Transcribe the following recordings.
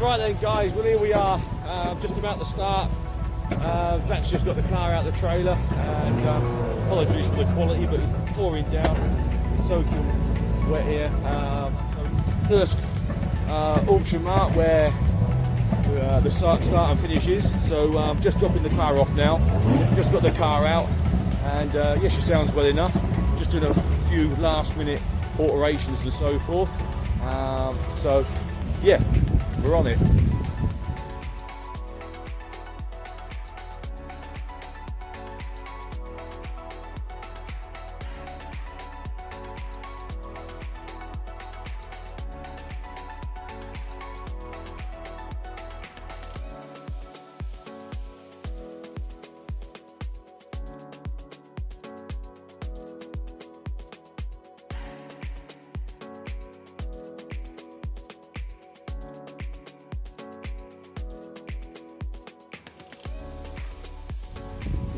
Right then, guys. Well, here we are, uh, just about to start. Uh, Jack's just got the car out of the trailer, and um, apologies for the quality, but it's pouring down, it's soaking wet here. Um, first uh, auction mart where uh, the start, start and finish is. So um, just dropping the car off now. Just got the car out, and uh, yes, she sounds well enough. Just doing a few last minute alterations and so forth. Um, so yeah, we're on it.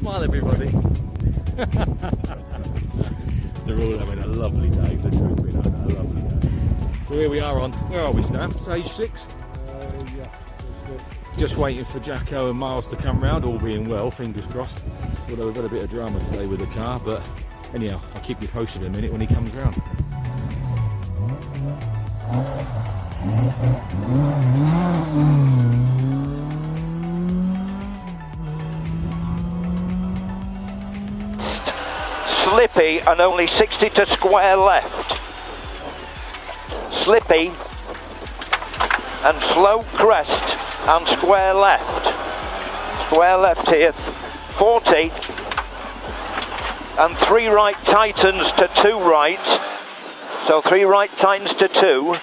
Smile, everybody. They're all having a lovely day. The truth be known, a lovely day. So here we are on, where are we, Stan? Stage six? Uh, yes, Just waiting for Jacko and Miles to come round, all being well, fingers crossed. Although we've got a bit of drama today with the car, but anyhow, I'll keep you posted in a minute when he comes round. Slippy and only 60 to square left. Slippy and slow crest and square left. Square left here, 40 and three right tightens to two right. So three right tightens to two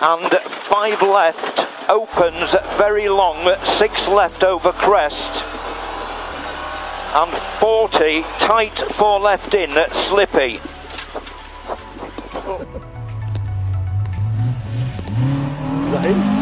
and five left opens very long, six left over crest and 40 tight four left in Slippy. Is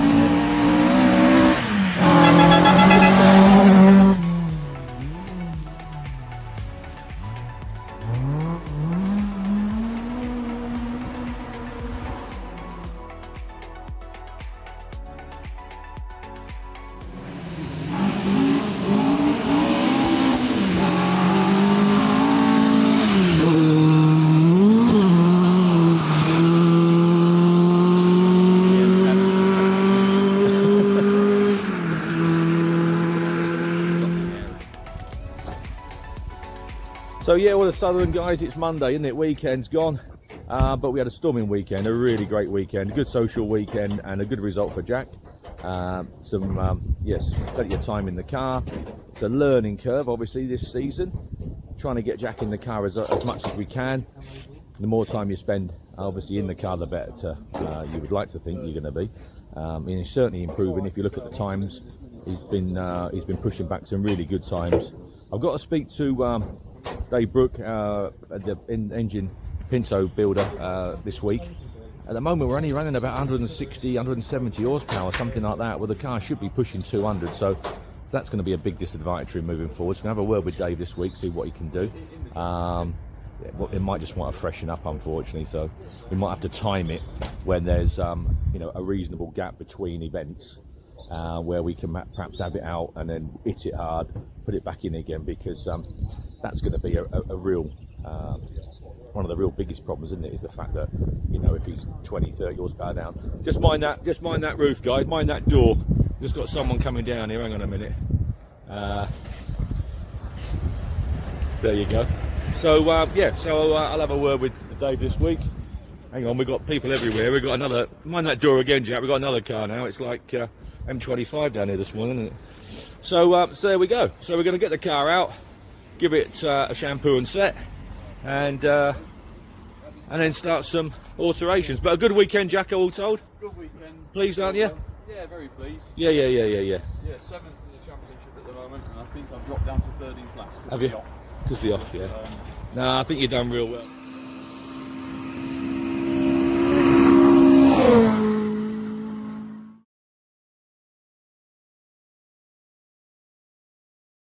So yeah, well, the Southern guys, it's Monday, isn't it? Weekend's gone, uh, but we had a storming weekend, a really great weekend, a good social weekend, and a good result for Jack. Um, some um, yes, plenty of time in the car. It's a learning curve, obviously, this season. Trying to get Jack in the car as, as much as we can. The more time you spend, obviously, in the car, the better uh, you would like to think you're going to be. Um, and he's certainly improving. If you look at the times, he's been uh, he's been pushing back some really good times. I've got to speak to um, Dave Brook, uh, the in, engine Pinto builder, uh, this week. At the moment, we're only running about 160, 170 horsepower, something like that. Well, the car should be pushing 200, so, so that's going to be a big disadvantage moving forward. So, we're going to have a word with Dave this week, see what he can do. Um, it might just want to freshen up, unfortunately. So, we might have to time it when there's, um, you know, a reasonable gap between events. Uh, where we can perhaps have it out and then hit it hard, put it back in again, because um, that's going to be a, a, a real um, one of the real biggest problems, isn't it? Is the fact that you know if he's 20, 30 horsepower down, just mind that, just mind that roof, guys, mind that door. Just got someone coming down here. Hang on a minute. Uh, there you go. So um, yeah, so uh, I'll have a word with Dave this week. Hang on, we've got people everywhere. We've got another. Mind that door again, Jack. We've got another car now. It's like uh, M25 down here this morning, isn't it? So, uh, so there we go. So we're going to get the car out, give it uh, a shampoo and set, and uh, and then start some alterations. But a good weekend, Jacko, all told. Good weekend. Pleased, aren't you? Yeah, very pleased. Yeah, yeah, yeah, yeah, yeah. Yeah, seventh in the championship at the moment, and I think I've dropped down to third in class. Have of you? the off. Because the off, yeah. Um, No, I think you've done real well.